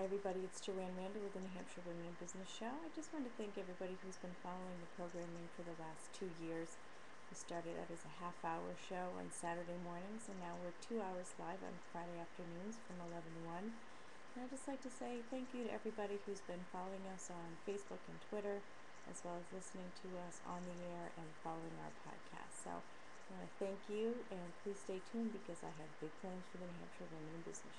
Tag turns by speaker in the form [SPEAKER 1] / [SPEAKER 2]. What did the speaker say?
[SPEAKER 1] Hi everybody, it's Joanne Randall with the New Hampshire Women in Business Show. I just want to thank everybody who's been following the programming for the last two years. We started out as a half hour show on Saturday mornings and now we're two hours live on Friday afternoons from 11 to 1. And I'd just like to say thank you to everybody who's been following us on Facebook and Twitter, as well as listening to us on the air and following our podcast. So I want to thank you and please stay tuned because I have big plans for the New Hampshire Women in Business